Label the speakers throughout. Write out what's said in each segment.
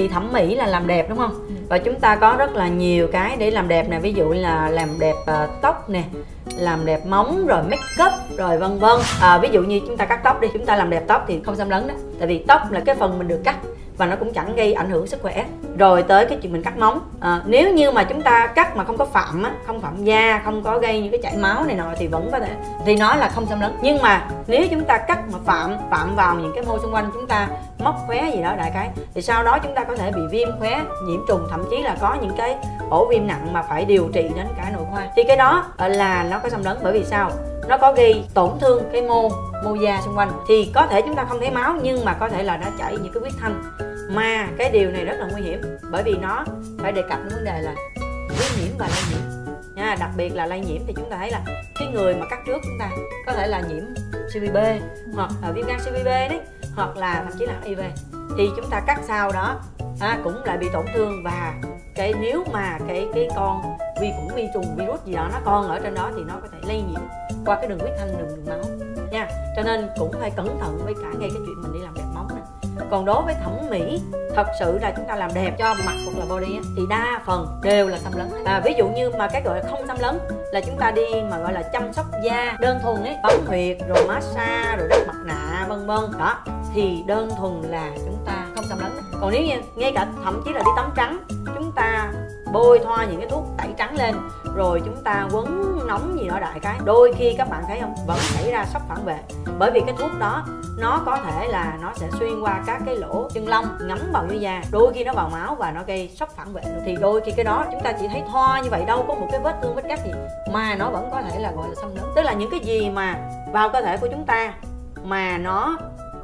Speaker 1: thì thẩm mỹ là làm đẹp đúng không? Và chúng ta có rất là nhiều cái để làm đẹp nè ví dụ là làm đẹp ờ, tóc nè làm đẹp móng rồi make up rồi vân vân. À, ví dụ như chúng ta cắt tóc đi chúng ta làm đẹp tóc thì không xâm lấn đó tại vì tóc là cái phần mình được cắt và nó cũng chẳng gây ảnh hưởng sức khỏe. Rồi tới cái chuyện mình cắt móng à, nếu như mà chúng ta cắt mà không có phạm á không phạm da không có gây những cái chảy máu này nọ thì vẫn có thể thì nói là không xâm lấn. Nhưng mà nếu chúng ta cắt mà phạm phạm vào những cái mô xung quanh chúng ta móc khóe gì đó đại cái thì sau đó chúng ta có thể bị viêm khóe, nhiễm trùng, thậm chí là có những cái ổ viêm nặng mà phải điều trị đến cả nội khoa. Thì cái đó ờ, là nó có xâm lấn bởi vì sao? Nó có gây tổn thương cái mô mô da xung quanh. Thì có thể chúng ta không thấy máu, nhưng mà có thể là nó chảy những cái huyết thanh. Mà cái điều này rất là nguy hiểm, bởi vì nó phải đề cập đến vấn đề là viêm nhiễm và lây nhiễm nha. Đặc biệt là lây nhiễm thì chúng ta thấy là cái người mà cắt trước chúng ta có thể là nhiễm CVB hoặc là viêm gan CVB đấy hoặc là thậm chí là HIV thì chúng ta cắt sau đó à, cũng lại bị tổn thương và cái nếu mà cái cái con vi khuẩn vi trùng virus gì đó nó còn ở trên đó thì nó có thể lây nhiễm qua cái đường huyết thanh đường đường máu nha. Cho nên cũng phải cẩn thận với cả ngay cái chuyện mình đi làm đẹp móng này còn đối với thẩm mỹ thật sự là chúng ta làm đẹp cho mặt hoặc là body á, thì đa phần đều là xâm lấn. À, ví dụ như mà cái gọi là không xâm lấn là chúng ta đi mà gọi là chăm sóc da đơn thuần ấy bấm huyệt rồi massage rồi đắp mặt nạ vân vân. Đó thì đơn thuần là chúng ta không xâm lấn. Còn nếu như ngay cả thậm chí là đi tắm trắng bôi thoa những cái thuốc tẩy trắng lên, rồi chúng ta quấn nóng gì đó đại cái đôi khi các bạn thấy không? Vẫn xảy ra sốc phản vệ. Bởi vì cái thuốc đó, nó có thể là nó sẽ xuyên qua các cái lỗ chân lông ngấm vào dưới da. Đôi khi nó vào máu và nó gây sốc phản vệ. Thì đôi khi cái đó chúng ta chỉ thấy thoa như vậy, đâu có một cái vết thương vết cắt gì, mà nó vẫn có thể là gọi là xâm lấn. Tức là những cái gì mà vào cơ thể của chúng ta mà nó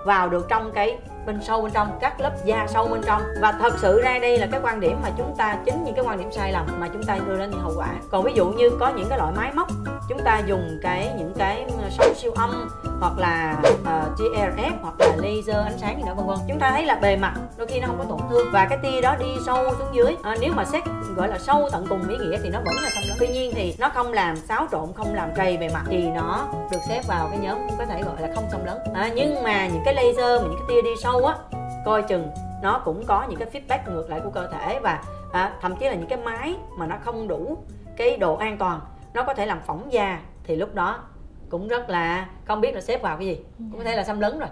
Speaker 1: vào được trong cái bên sâu bên trong các lớp da sâu bên trong. Và thật sự ra đây là cái quan điểm mà chúng ta chính những cái quan điểm sai lầm mà chúng ta đưa đến những hậu quả. Còn ví dụ như có những cái loại máy móc chúng ta dùng cái những cái ờ, sóng siêu âm hoặc là ờ, uh, TRF hoặc là laser ánh sáng gì đó vân vân. Chúng ta thấy là bề mặt đôi khi nó không có tổn thương và cái tia đó đi sâu xuống dưới. À, nếu mà xét gọi là sâu tận cùng ý nghĩa thì nó vẫn là xâm lấn tuy nhiên thì nó không làm xáo trộn không làm trầy bề mặt thì nó được xếp vào cái nhóm có thể gọi là không xâm lấn à, nhưng mà những cái laser mà những cái tia đi sâu á coi chừng nó cũng có những cái feedback ngược lại của cơ thể và à, thậm chí là những cái máy mà nó không đủ cái độ an toàn nó có thể làm phỏng da thì lúc đó cũng rất là không biết là xếp vào cái gì cũng có thể là xâm lấn rồi.